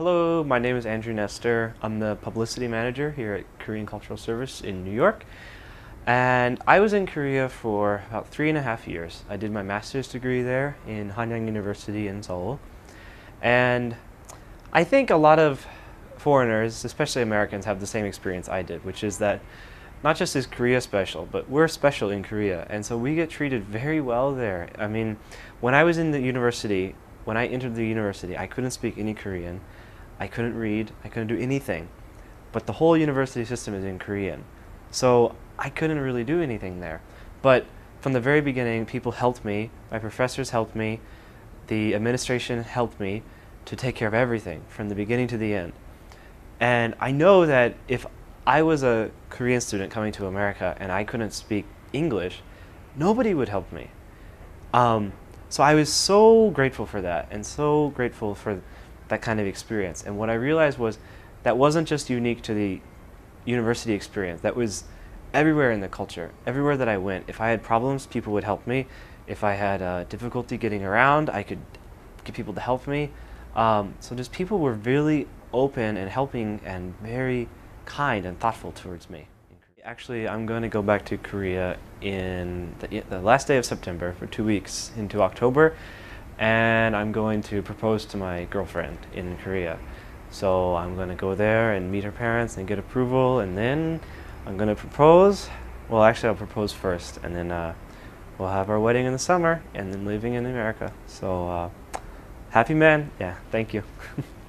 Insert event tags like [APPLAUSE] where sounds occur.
Hello, my name is Andrew Nestor. I'm the publicity manager here at Korean Cultural Service in New York. And I was in Korea for about three and a half years. I did my master's degree there in Hanyang University in Seoul. And I think a lot of foreigners, especially Americans, have the same experience I did, which is that not just is Korea special, but we're special in Korea. And so we get treated very well there. I mean, when I was in the university, when I entered the university, I couldn't speak any Korean. I couldn't read, I couldn't do anything. But the whole university system is in Korean. So I couldn't really do anything there. But from the very beginning, people helped me, my professors helped me, the administration helped me to take care of everything from the beginning to the end. And I know that if I was a Korean student coming to America and I couldn't speak English, nobody would help me. Um, so I was so grateful for that and so grateful for that kind of experience. And what I realized was that wasn't just unique to the university experience. That was everywhere in the culture. Everywhere that I went, if I had problems, people would help me. If I had uh, difficulty getting around, I could get people to help me. Um, so just people were really open and helping and very kind and thoughtful towards me. Actually, I'm going to go back to Korea in the, the last day of September for two weeks into October and I'm going to propose to my girlfriend in Korea. So I'm going to go there and meet her parents and get approval, and then I'm going to propose. Well, actually, I'll propose first, and then uh, we'll have our wedding in the summer, and then living in America. So, uh, happy man. Yeah, thank you. [LAUGHS]